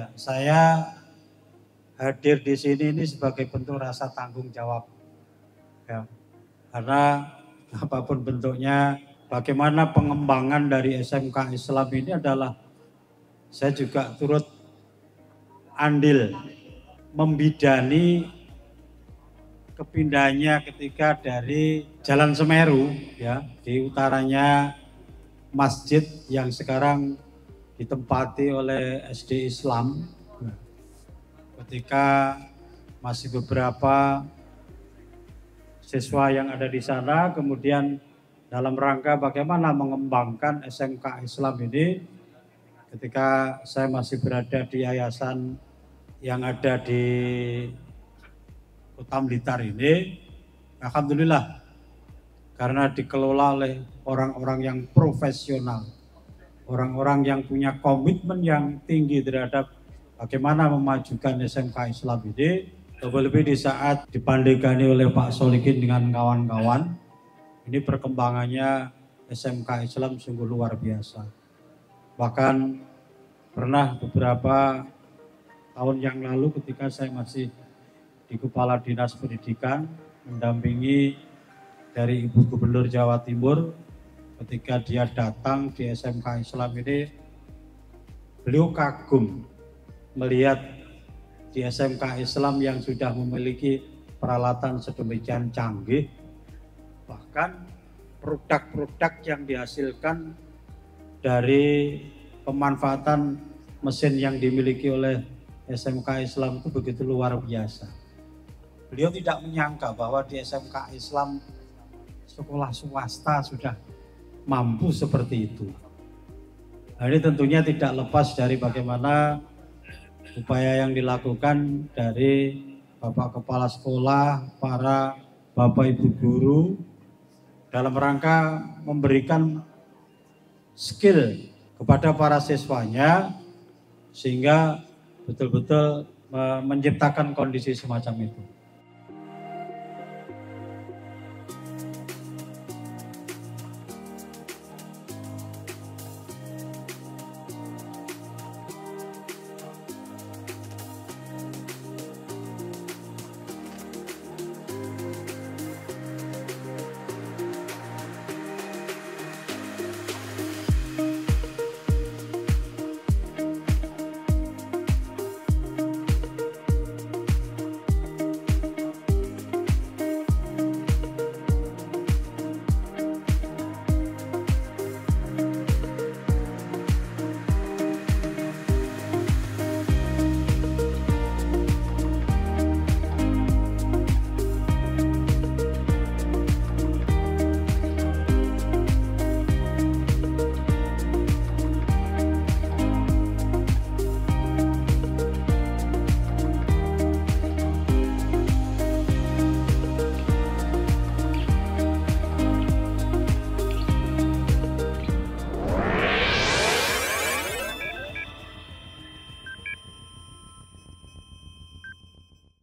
Ya, saya hadir di sini ini sebagai bentuk rasa tanggung jawab. Ya, karena apa pun bentuknya, bagaimana pengembangan dari SMK Islam ini adalah saya juga turut andil membidani kepindahannya ketika dari Jalan Semeru ya di utaranya masjid yang sekarang ditempati oleh SD Islam. Ketika masih beberapa siswa yang ada di sana kemudian dalam rangka bagaimana mengembangkan SMK Islam ini ketika saya masih berada di yayasan yang ada di Kota Blitar ini, Alhamdulillah karena dikelola oleh orang-orang yang profesional, orang-orang yang punya komitmen yang tinggi terhadap bagaimana memajukan SMK Islam ini, lebih-lebih di saat dipandegani oleh Pak Solikin dengan kawan-kawan, ini perkembangannya SMK Islam sungguh luar biasa. Bahkan pernah beberapa tahun yang lalu ketika saya masih di Kepala Dinas Pendidikan mendampingi dari Ibu Gubernur Jawa Timur ketika dia datang di SMK Islam ini beliau kagum melihat di SMK Islam yang sudah memiliki peralatan sedemikian canggih bahkan produk-produk yang dihasilkan dari pemanfaatan mesin yang dimiliki oleh SMK Islam itu begitu luar biasa. Beliau tidak menyangka bahwa di SMK Islam sekolah swasta sudah mampu seperti itu. Nah, ini tentunya tidak lepas dari bagaimana upaya yang dilakukan dari Bapak Kepala Sekolah, para Bapak Ibu Guru dalam rangka memberikan skill kepada para siswanya sehingga betul-betul menciptakan kondisi semacam itu.